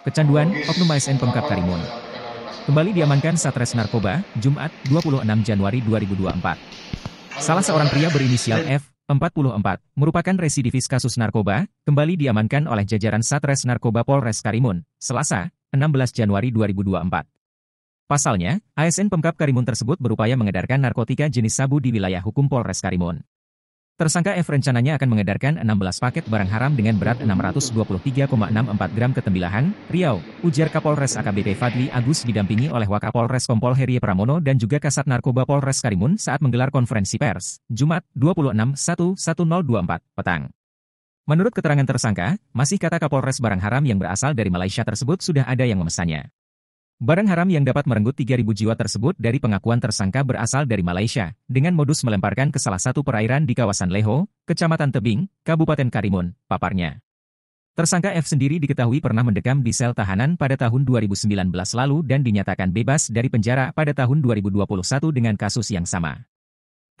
Kecanduan, Oknum ASN Pemkap Karimun. Kembali diamankan Satres Narkoba, Jumat, 26 Januari 2024. Salah seorang pria berinisial F, 44, merupakan residivis kasus narkoba, kembali diamankan oleh jajaran Satres Narkoba Polres Karimun, Selasa, 16 Januari 2024. Pasalnya, ASN Pemkap Karimun tersebut berupaya mengedarkan narkotika jenis sabu di wilayah hukum Polres Karimun. Tersangka F rencananya akan mengedarkan 16 paket barang haram dengan berat 623,64 gram ketembilahan, Riau, ujar Kapolres AKBP Fadli Agus didampingi oleh Wakapolres Kompol Heri Pramono dan juga Kasat Narkoba Polres Karimun saat menggelar konferensi pers, Jumat, 26 petang. Menurut keterangan tersangka, masih kata Kapolres barang haram yang berasal dari Malaysia tersebut sudah ada yang memesannya. Barang haram yang dapat merenggut 3.000 jiwa tersebut dari pengakuan tersangka berasal dari Malaysia, dengan modus melemparkan ke salah satu perairan di kawasan Leho, Kecamatan Tebing, Kabupaten Karimun, paparnya. Tersangka F sendiri diketahui pernah mendekam di sel tahanan pada tahun 2019 lalu dan dinyatakan bebas dari penjara pada tahun 2021 dengan kasus yang sama.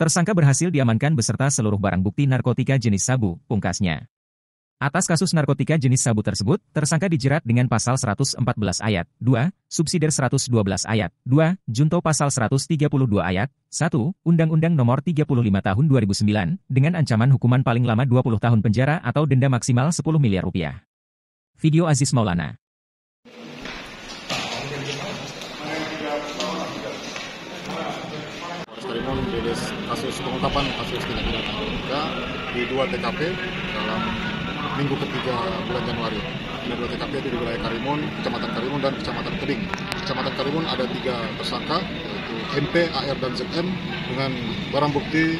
Tersangka berhasil diamankan beserta seluruh barang bukti narkotika jenis sabu, pungkasnya. Atas kasus narkotika jenis sabu tersebut, tersangka dijerat dengan pasal 114 ayat 2, subsidiar 112 ayat 2, junto pasal 132 ayat 1, Undang-Undang Nomor 35 Tahun 2009, dengan ancaman hukuman paling lama 20 tahun penjara atau denda maksimal 10 miliar rupiah. Video Aziz Maulana kasus pengungkapan kasus tindak pidana di dua TKP dalam minggu ketiga bulan Januari. Ada dua TKP itu di wilayah Karimun, Kecamatan Karimun dan Kecamatan Tebing. Kecamatan Karimun ada tiga tersangka, yaitu MP, AR, dan ZM dengan barang bukti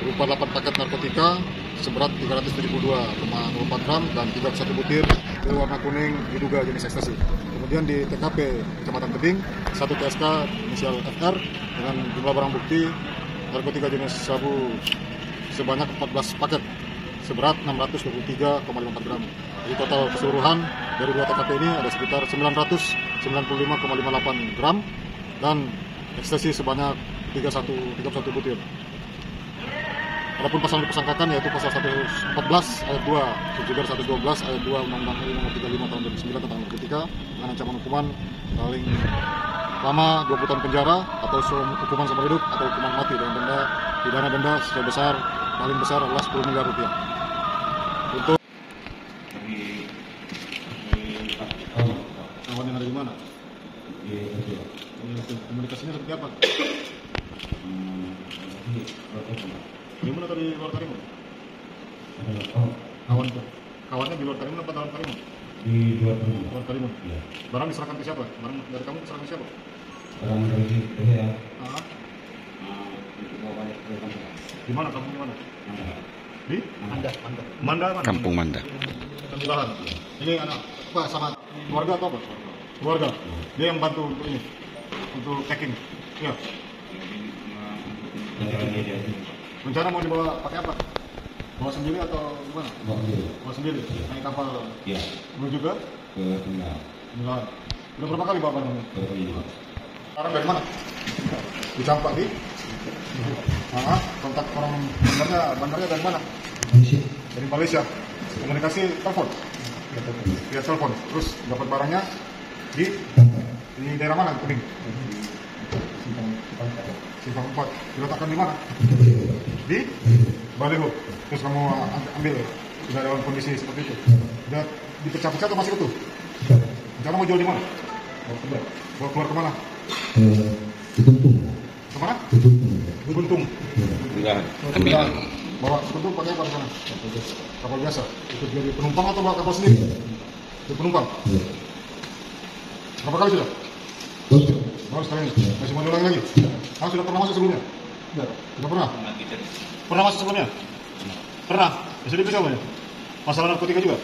berupa 8 paket narkotika seberat 372,04 gram dan 31 butir berwarna kuning diduga jenis ekstasi. Kemudian di TKP Kecamatan Tebing, satu TSK inisial FR dengan jumlah barang bukti narkotika jenis sabu sebanyak 14 paket seberat 623,54 gram. Jadi total keseluruhan dari dua TKP ini ada sekitar 995,58 gram dan ekstasi sebanyak 31 31 butir. Adapun pasal yang dipersangkakan yaitu pasal 114 ayat 2 subsidiar 112 ayat 2 Undang-Undang Nomor 35 tahun 2009 tentang narkotika dengan ancaman hukuman paling lama 20 tahun penjara atau hukuman seumur hidup atau hukuman mati dengan denda pidana denda sebesar paling besar adalah 10 miliar rupiah untuk dari dari kawan yang ada di mana? Komunikasinya seperti apa? Di mana tadi luar Karimun? Kawan kawannya di luar Karimun apa dalam Karimun? Di luar Karimun. Luar Karimun. Iya. Barang diserahkan ke siapa? Barang dari kamu diserahkan ke siapa? Barang dari saya. Ah. Di mana kamu di mana? Di? Manda, Manda. Manda mana? Kampung Manda. Tembilahan. Ini anak apa sama keluarga atau apa? Keluarga. Dia yang bantu untuk ini, untuk packing. Iya. Rencana mau dibawa pakai apa? Bawa sendiri atau gimana? Bawa sendiri. Naik kapal. Iya. Lu juga? Ke Tunggal. Tembilahan. Udah berapa kali bawa ini? Ke Tunggal. Sekarang dari mana? Di Campak di? Ah, kontak orang bandarnya, bandarnya dari mana? Malaysia. Dari Malaysia. Komunikasi telepon. Via telepon. Terus dapat barangnya di di daerah mana? Kuning. Simpang 4. Diletakkan di mana? Di Baliho. Terus kamu ambil sudah dalam kondisi seperti itu. Sudah dipecah-pecah atau masih utuh? Rencana mau jual di mana? Bawa keluar ke mana? Ke Tumpung. Ke mana? Ke Tumpung. Buntung. Tembilan. Bawa buntung pakai apa di sana? Kapal biasa. Itu jadi penumpang atau bawa kapal sendiri? Jadi penumpang. Iya. Berapa kali sudah? Baru sekali ini. Masih mau diulangi lagi? Ah, sudah pernah masuk sebelumnya? Sudah pernah? Pernah masuk sebelumnya? Pernah? Bisa diperiksa apa ya? Masalah narkotika juga?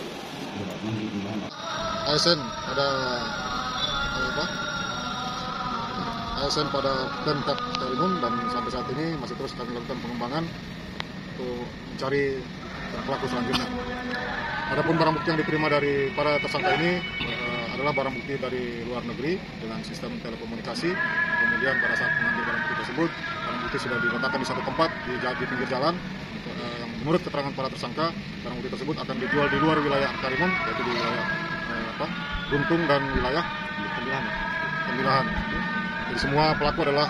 ASN ada apa? ASN pada Pemkap Karimun dan sampai saat ini masih terus kami lakukan pengembangan untuk mencari pelaku selanjutnya. Adapun barang bukti yang diterima dari para tersangka ini adalah barang bukti dari luar negeri dengan sistem telekomunikasi. Kemudian pada saat mengambil barang bukti tersebut, barang bukti sudah diletakkan di satu tempat di, di pinggir jalan. Eh, yang menurut keterangan para tersangka, barang bukti tersebut akan dijual di luar wilayah Karimun, yaitu di wilayah eh, apa, Guntung dan wilayah Pemilihan. Tembilahan. Jadi semua pelaku adalah